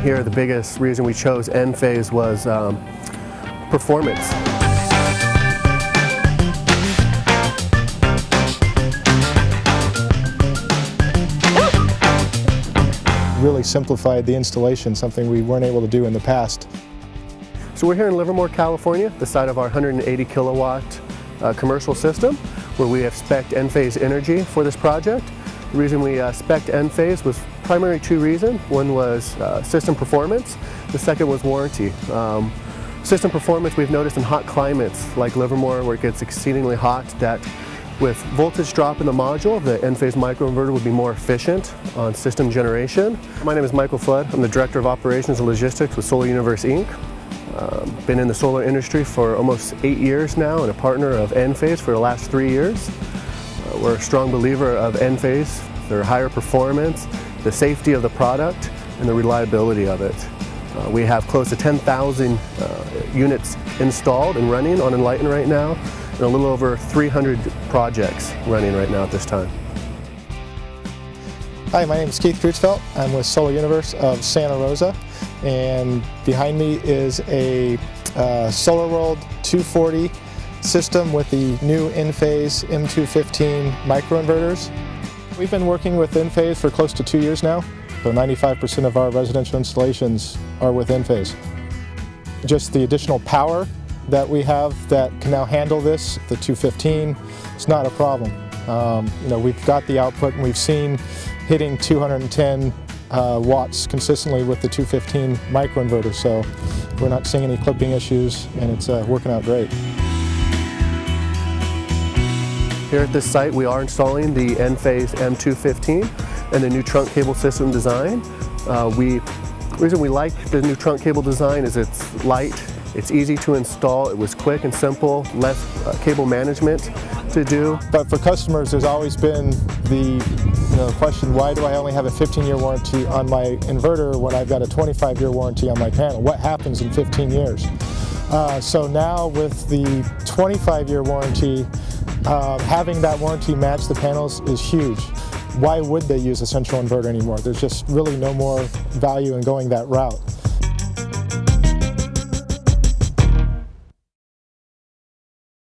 here, the biggest reason we chose Enphase was um, performance. Really simplified the installation, something we weren't able to do in the past. So we're here in Livermore, California, the site of our 180 kilowatt uh, commercial system, where we have spec Enphase Energy for this project. The reason we uh, spec Enphase was primarily two reasons. One was uh, system performance, the second was warranty. Um, system performance we've noticed in hot climates like Livermore where it gets exceedingly hot that with voltage drop in the module, the Enphase microinverter would be more efficient on system generation. My name is Michael Flood. I'm the Director of Operations and Logistics with Solar Universe Inc. Um, been in the solar industry for almost eight years now and a partner of Enphase for the last three years. Uh, we're a strong believer of Enphase, their higher performance, the safety of the product, and the reliability of it. Uh, we have close to 10,000 uh, units installed and running on Enlighten right now, and a little over 300 projects running right now at this time. Hi, my name is Keith Kreutzfeldt. I'm with Solar Universe of Santa Rosa, and behind me is a uh, SolarWorld 240 system with the new Enphase M215 microinverters. We've been working with Enphase for close to two years now, so 95% of our residential installations are with Enphase. Just the additional power that we have that can now handle this, the 215, it's not a problem. Um, you know, we've got the output and we've seen hitting 210 uh, watts consistently with the 215 microinverter, so we're not seeing any clipping issues and it's uh, working out great. Here at this site we are installing the Enphase M215 and the new trunk cable system design. Uh, we, the reason we like the new trunk cable design is it's light, it's easy to install, it was quick and simple, less uh, cable management to do. But for customers there's always been the you know, question, why do I only have a 15-year warranty on my inverter when I've got a 25-year warranty on my panel? What happens in 15 years? Uh, so now with the 25-year warranty, uh, having that warranty match the panels is huge. Why would they use a central inverter anymore? There's just really no more value in going that route.